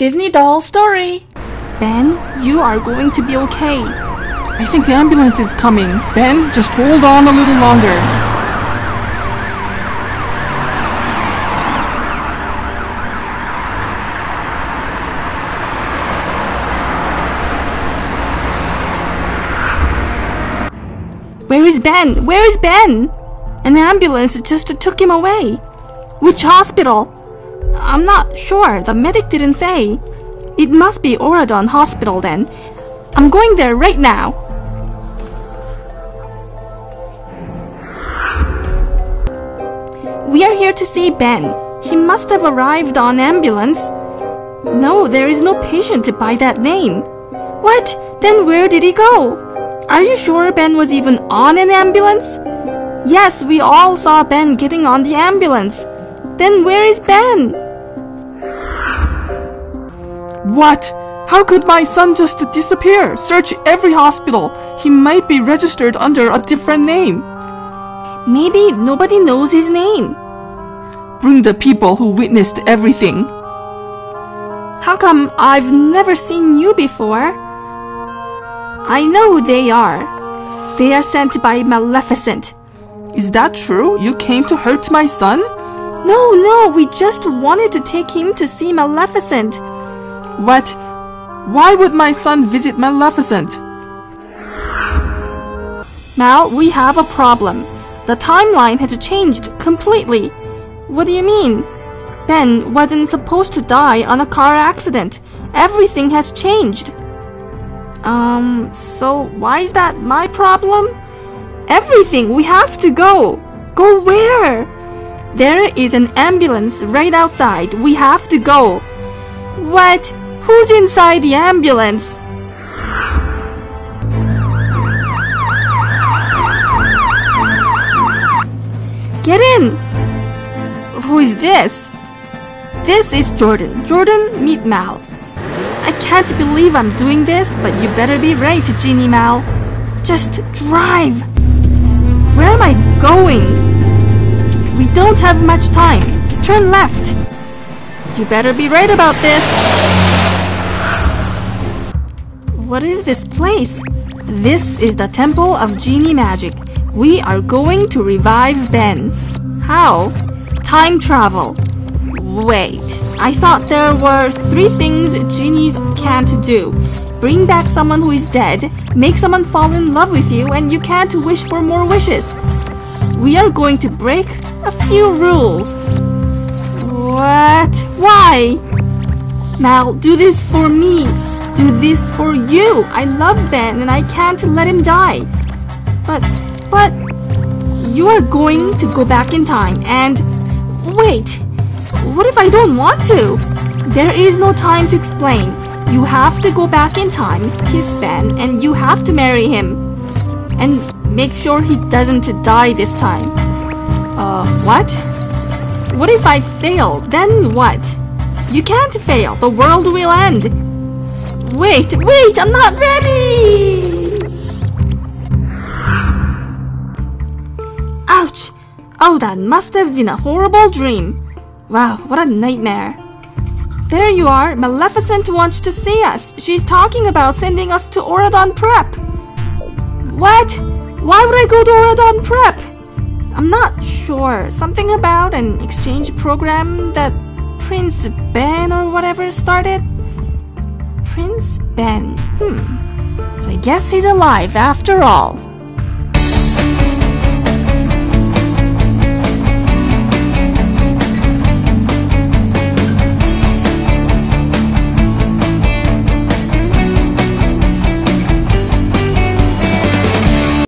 Disney doll story. Ben, you are going to be okay. I think the ambulance is coming. Ben, just hold on a little longer. Where is Ben? Where is Ben? An ambulance just took him away. Which hospital? I'm not sure. The medic didn't say. It must be Auradon Hospital then. I'm going there right now. We are here to see Ben. He must have arrived on ambulance. No, there is no patient by that name. What? Then where did he go? Are you sure Ben was even on an ambulance? Yes, we all saw Ben getting on the ambulance. Then where is Ben? What? How could my son just disappear? Search every hospital. He might be registered under a different name. Maybe nobody knows his name. Bring the people who witnessed everything. How come I've never seen you before? I know who they are. They are sent by Maleficent. Is that true? You came to hurt my son? No, no, we just wanted to take him to see Maleficent. What? Why would my son visit Maleficent? Mal, we have a problem. The timeline has changed completely. What do you mean? Ben wasn't supposed to die on a car accident. Everything has changed. Um, so why is that my problem? Everything, we have to go. Go where? There is an ambulance right outside. We have to go. What? Who's inside the ambulance? Get in! Who is this? This is Jordan. Jordan, meet Mal. I can't believe I'm doing this, but you better be right, Genie Mal. Just drive. Where am I going? We don't have much time. Turn left. You better be right about this. What is this place? This is the Temple of Genie Magic. We are going to revive Ben. How? Time travel. Wait, I thought there were three things genies can't do. Bring back someone who is dead, make someone fall in love with you, and you can't wish for more wishes. We are going to break a few rules. What? Why? Mal, do this for me. Do this for you. I love Ben and I can't let him die. But, but, you are going to go back in time and. Wait! What if I don't want to? There is no time to explain. You have to go back in time, kiss Ben, and you have to marry him. And make sure he doesn't die this time. Uh, what? What if I fail? Then what? You can't fail. The world will end. Wait, wait, I'm not ready! Ouch! Oh, that must have been a horrible dream. Wow, what a nightmare. There you are. Maleficent wants to see us. She's talking about sending us to Auradon Prep. What? Why would I go to Auradon Prep? I'm not sure. Something about an exchange program that Prince Ben or whatever started? Prince Ben. Hmm. So I guess he's alive after all.